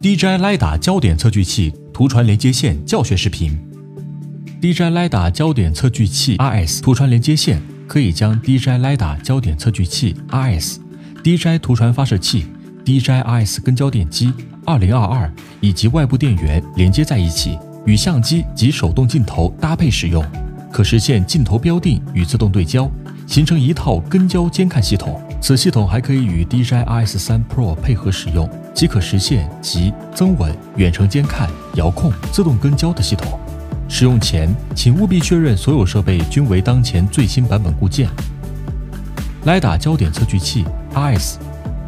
DJI LiDAR 焦点测距器图传连接线教学视频。DJI LiDAR 焦点测距器 RS 图传连接线可以将 DJI LiDAR 焦点测距器 RS、DJI 图传发射器、DJI RS 跟焦电机2022以及外部电源连接在一起，与相机及手动镜头搭配使用，可实现镜头标定与自动对焦，形成一套跟焦监看系统。此系统还可以与 DJI RS3 Pro 配合使用，即可实现急增稳、远程监看、遥控、自动跟焦的系统。使用前，请务必确认所有设备均为当前最新版本固件。莱达焦点测距器 RS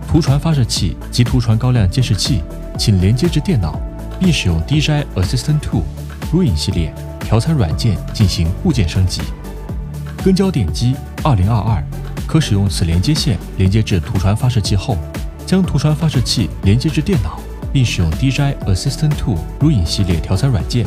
图传发射器及图传高亮监视器，请连接至电脑，并使用 DJI Assistant 2 Ruin 系列调参软件进行固件升级。跟焦点机2022。可使用此连接线连接至图传发射器后，将图传发射器连接至电脑，并使用 DJI Assistant 2 Ruin 系列调参软件。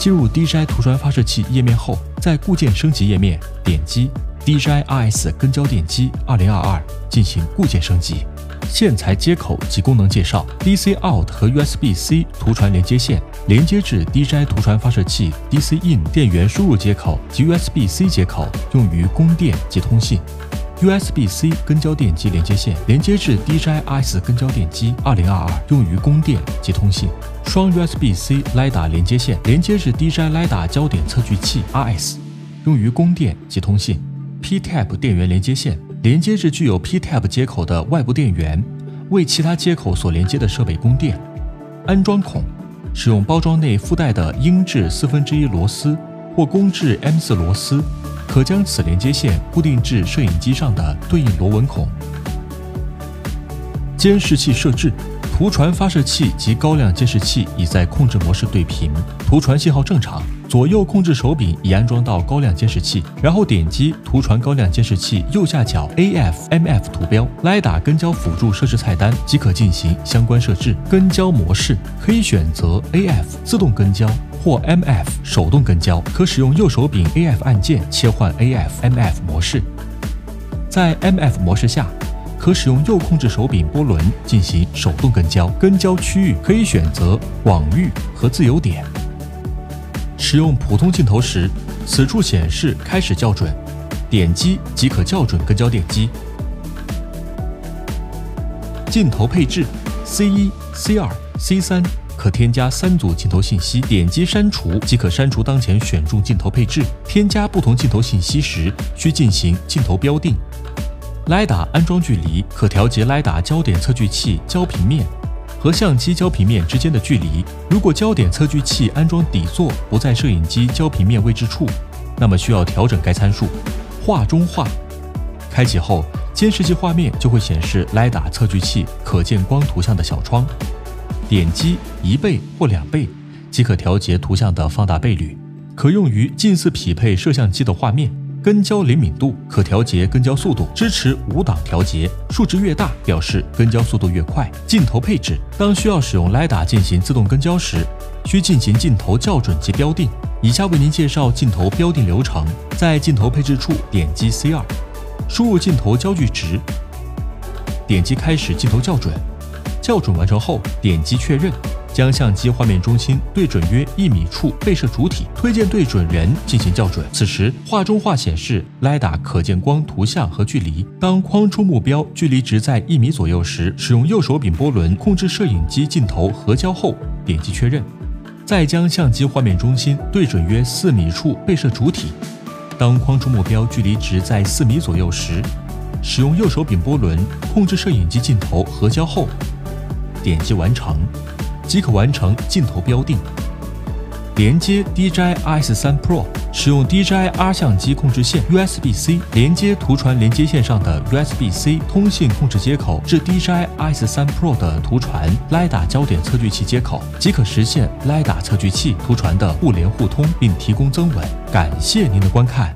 进入 DJI 图传发射器页面后，在固件升级页面点击 DJI RS 跟焦电机2022进行固件升级。线材接口及功能介绍：DC Out 和 USB-C 图传连接线连接至 DJI 图传发射器 DC In 电源输入接口及 USB-C 接口，用于供电及通信。USB-C 跟焦电机连接线连接至 DJI RS 跟焦电机2022，用于供电及通信。双 USB-C LiDAR 连接线连接至 DJI LiDAR 焦点测距器 RS，用于供电及通信。P-Type 电源连接线连接至具有 P-Type 接口的外部电源，为其他接口所连接的设备供电。安装孔使用包装内附带的英制四分之一螺丝或公制 M4 螺丝。可将此连接线固定至摄影机上的对应螺纹孔。监视器设置：图传发射器及高亮监视器已在控制模式对频，图传信号正常。左右控制手柄已安装到高亮监视器，然后点击图传高亮监视器右下角 AF/MF 图标，LiDAR 跟焦辅助设置菜单即可进行相关设置。跟焦模式可以选择 AF 自动跟焦。或 MF 手动跟焦，可使用右手柄 AF 按键切换 AF/MF 模式。在 MF 模式下，可使用右控制手柄波轮进行手动跟焦。跟焦区域可以选择广域和自由点。使用普通镜头时，此处显示开始校准，点击即可校准跟焦电机。镜头配置：C 一、C 二、C 三。可添加三组镜头信息，点击删除即可删除当前选中镜头配置。添加不同镜头信息时，需进行镜头标定。LiDAR 安装距离可调节 LiDAR 焦点测距器焦平面和相机焦平面之间的距离。如果焦点测距器安装底座不在摄影机焦平面位置处，那么需要调整该参数。画中画开启后，监视器画面就会显示 LiDAR 测距器可见光图像的小窗。点击一倍或两倍，即可调节图像的放大倍率，可用于近似匹配摄像机的画面。跟焦灵敏度可调节跟焦速度，支持五档调节，数值越大表示跟焦速度越快。镜头配置，当需要使用 LiDAR 进行自动跟焦时，需进行镜头校准及标定。以下为您介绍镜头标定流程：在镜头配置处点击 C 二，输入镜头焦距值，点击开始镜头校准。校准完成后，点击确认，将相机画面中心对准约一米处被摄主体，推荐对准人进行校准。此时画中画显示 LiDAR 可见光图像和距离。当框出目标距离值在一米左右时，使用右手柄波轮控制摄影机镜头合焦后，点击确认，再将相机画面中心对准约四米处被摄主体。当框出目标距离值在四米左右时，使用右手柄波轮控制摄影机镜头合焦后。点击完成，即可完成镜头标定。连接 DJI RS3 Pro，使用 DJI R 相机控制线 USB-C 连接图传连接线上的 USB-C 通信控制接口至 DJI RS3 Pro 的图传 LiDA 焦点测距器接口，即可实现 LiDA 测距器图传的互联互通，并提供增稳。感谢您的观看。